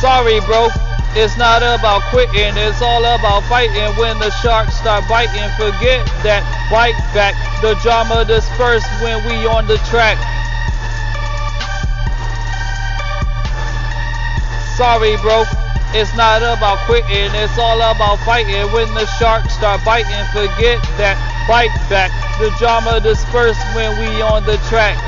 Sorry, bro. It's not about quitting, it's all about fighting. When the sharks start biting, forget that bite back. The drama disperse when we on the track. Sorry, bro. It's not about quitting, it's all about fighting. When the sharks start biting, forget that bite back. The drama disperse when we on the track.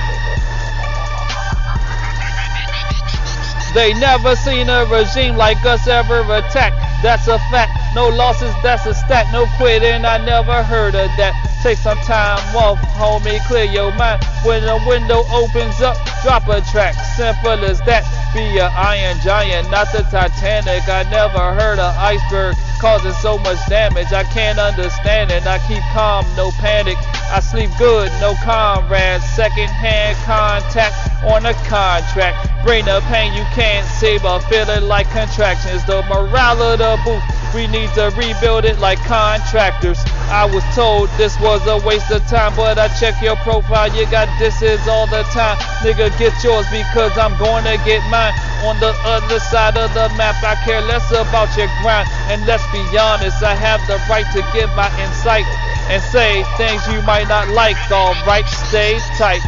They never seen a regime like us ever attack. That's a fact. No losses, that's a stat. No quitting, I never heard of that. Take some time off, homie, clear your mind. When a window opens up, drop a track. Simple as that. Be a iron giant, not the Titanic. I never heard of iceberg causing so much damage. I can't understand it. I keep calm, no panic. I sleep good, no comrades. Second hand contact on a contract. Bring the pain you can't see, but feel it like contractions. The morale of the booth. We need to rebuild it like contractors. I was told this was a waste of time, but I check your profile, you got disses all the time. Nigga, get yours because I'm going to get mine. On the other side of the map, I care less about your grind. And let's be honest, I have the right to give my insight and say things you might not like. Alright, stay tight.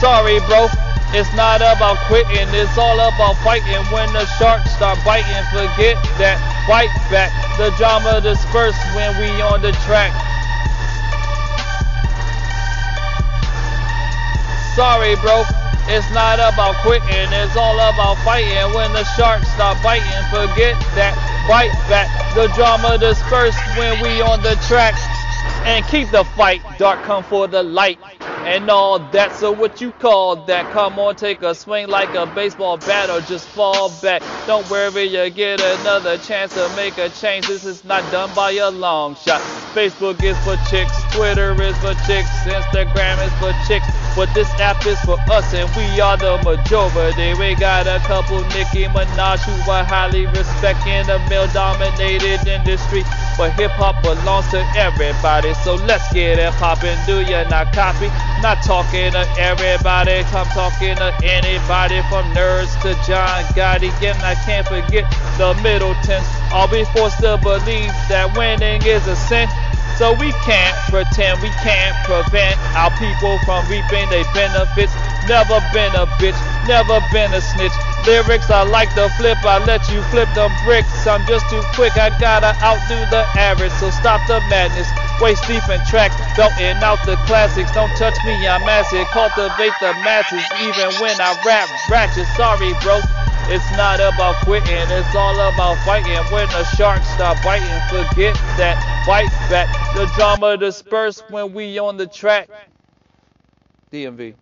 Sorry, bro. It's not about quitting, it's all about fighting. When the sharks start biting, forget that bite back. The drama disperse when we on the track. Sorry, bro. It's not about quitting, it's all about fighting. When the sharks start biting, forget that bite back. The drama disperse when we on the track. And keep the fight, dark come for the light and all that. So what you call that? Come on, take a swing like a baseball bat or just fall back. Don't worry, you get another chance to make a change. This is not done by a long shot. Facebook is for chicks, Twitter is for chicks, Instagram is for chicks. But this app is for us and we are the majority. We got a couple Nicki Minaj who I highly respect in a male dominated industry. But hip hop belongs to everybody. So let's get it poppin'. Do you not copy? Not talking to everybody, I'm talking to anybody from nerds to John Gotti. And I can't forget the Middletons. Be forced to believe that winning is a sin. So we can't pretend, we can't prevent our people from reaping their benefits. Never been a bitch, never been a snitch. Lyrics I like to flip, I let you flip them bricks. I'm just too quick, I gotta outdo the average. So stop the madness. Waist deep in track, belting out the classics. Don't touch me, I'm acid. Cultivate the masses, even when I rap ratchet. Sorry, bro. It's not about quitting, it's all about fighting. When the sharks stop biting, forget that. Fight back. The drama disperse when we on the track. DMV.